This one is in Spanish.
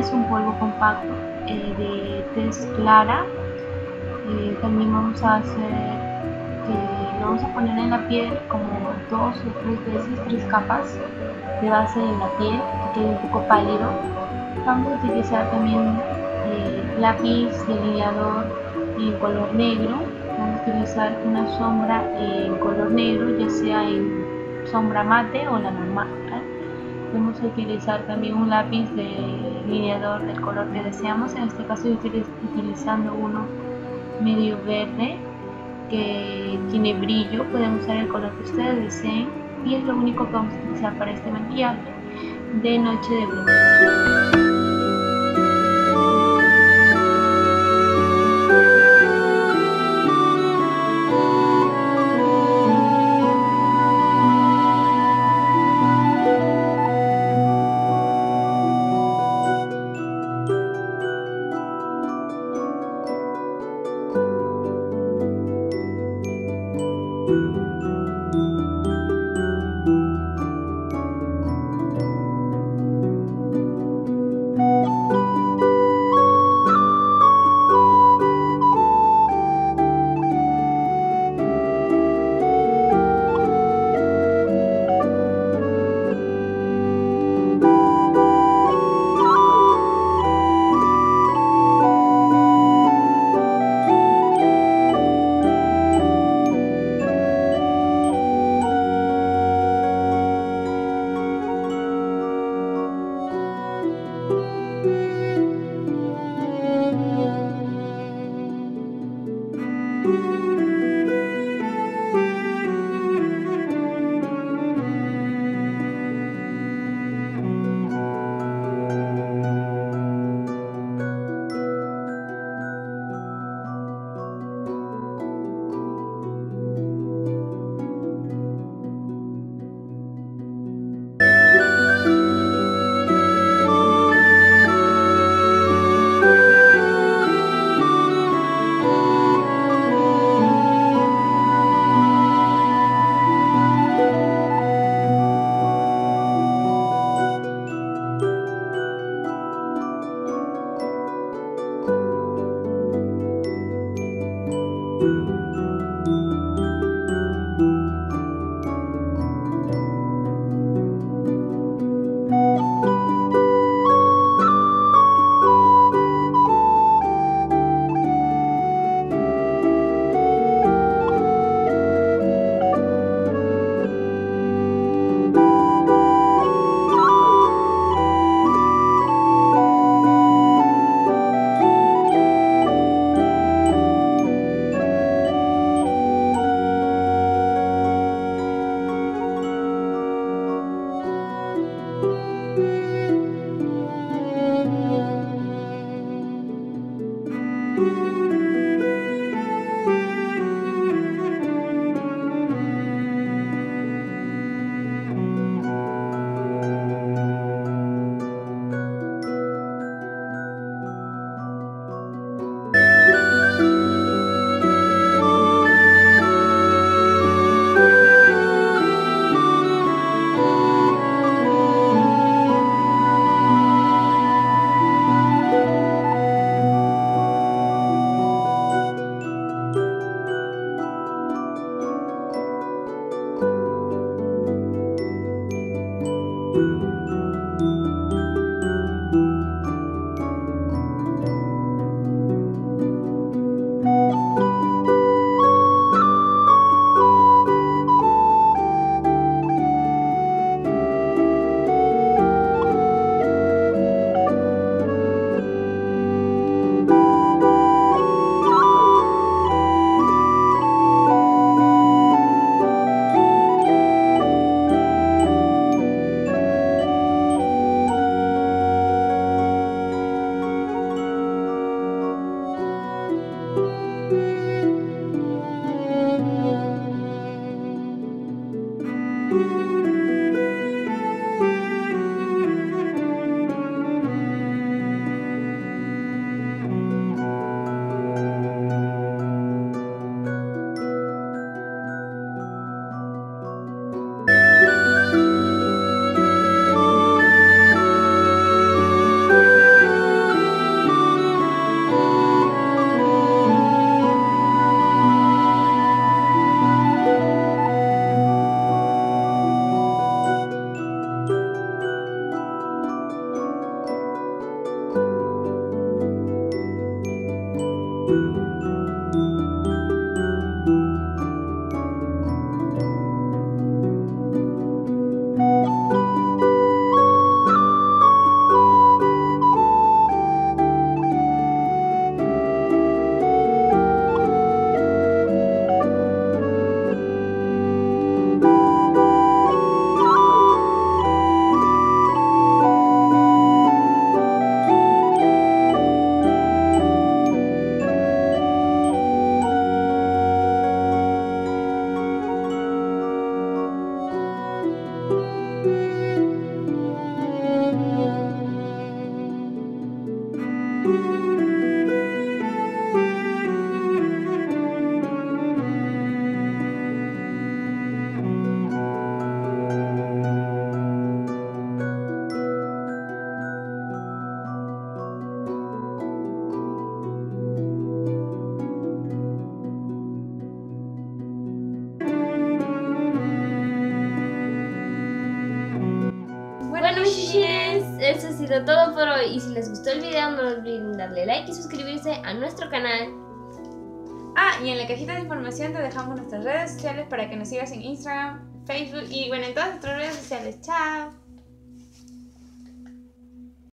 es un polvo compacto eh, de tez clara. Eh, también vamos a hacer que lo vamos a poner en la piel como dos o tres veces, tres capas de base en la piel, que quede un poco pálido. Vamos a utilizar también lápiz delineador en color negro. Vamos a utilizar una sombra en color negro, ya sea en sombra mate o la normal. Vamos a utilizar también un lápiz del color que deseamos. En este caso estoy utilizando uno medio verde que tiene brillo. Pueden usar el color que ustedes deseen y es lo único que vamos a utilizar para este maquillaje de noche de brujas. sido todo por hoy. Y si les gustó el video, no olviden darle like y suscribirse a nuestro canal. Ah, y en la cajita de información te dejamos nuestras redes sociales para que nos sigas en Instagram, Facebook y bueno, en todas nuestras redes sociales. Chao.